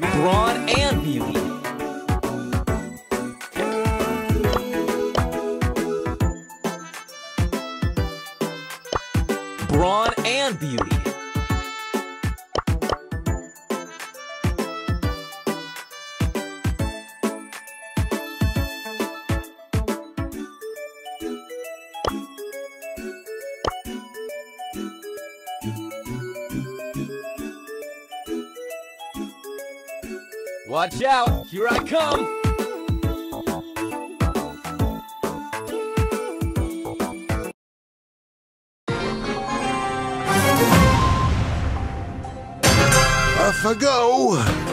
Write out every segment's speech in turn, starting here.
Brawn and beauty. Brawn and Beauty. Mm -hmm. Watch out, here I come! Off I go!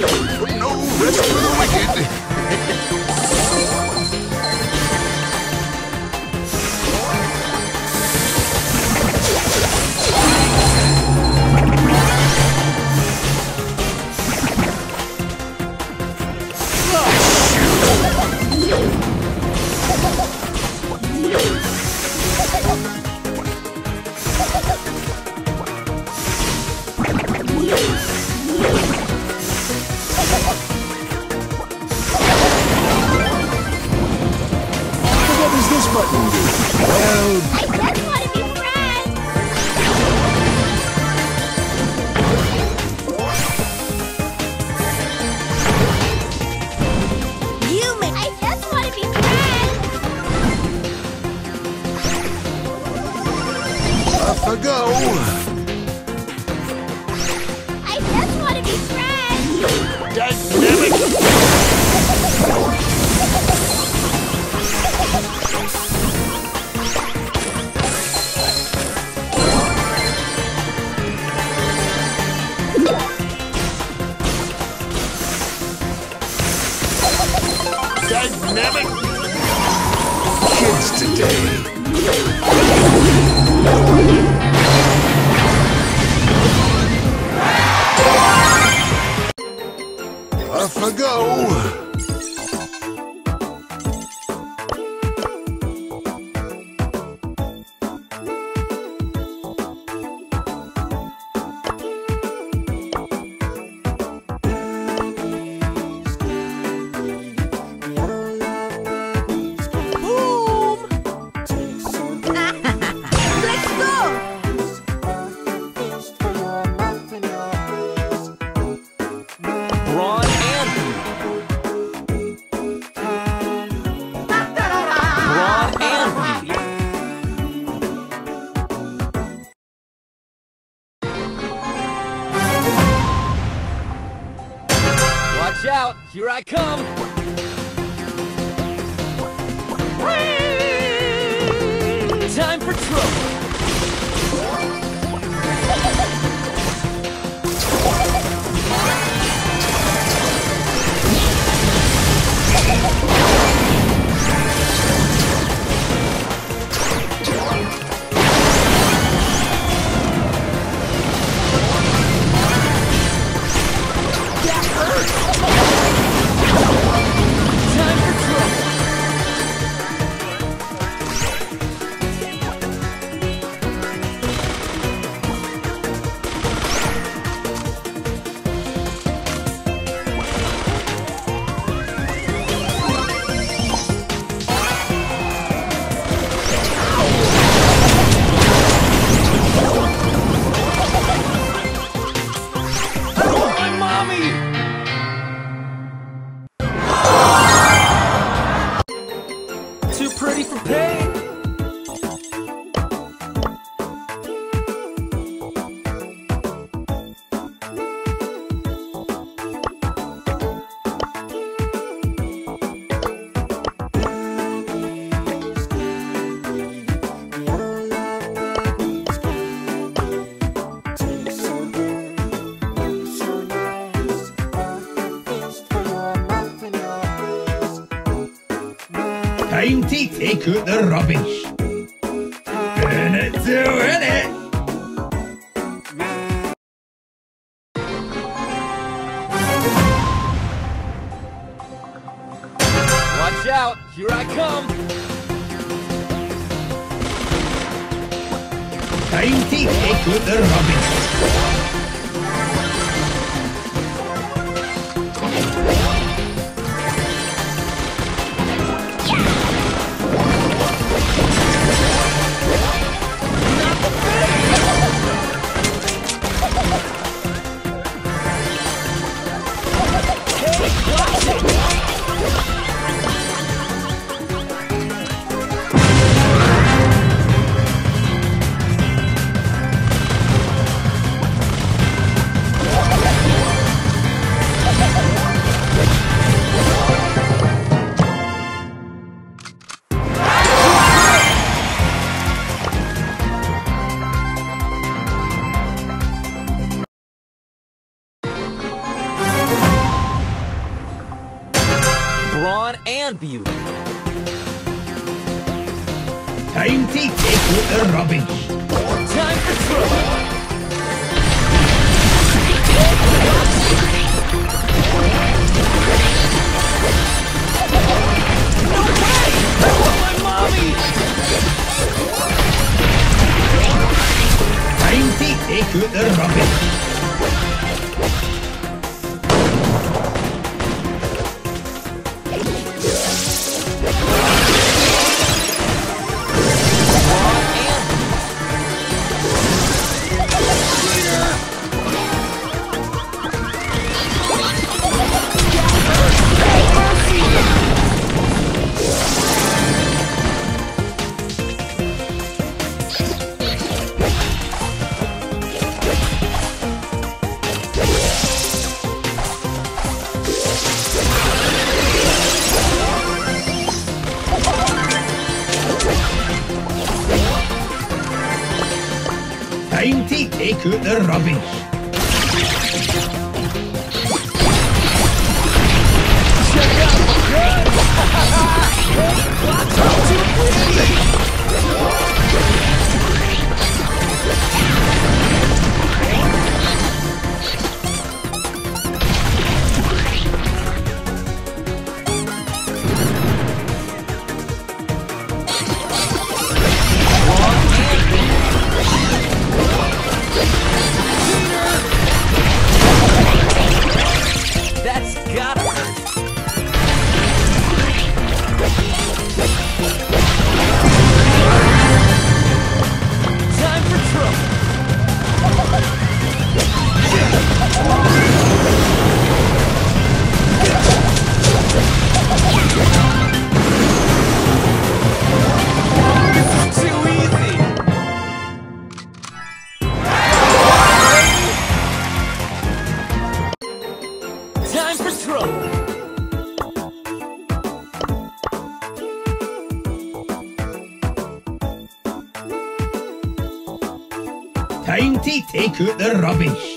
No rest for the Kids today. off I go. Out! Here I come! Time for trouble! Time out the rubbish. In it to Brawn and beauty. Time to take out the rubbish. Time for trouble! Take out the rubbish. That's take out the rubbish.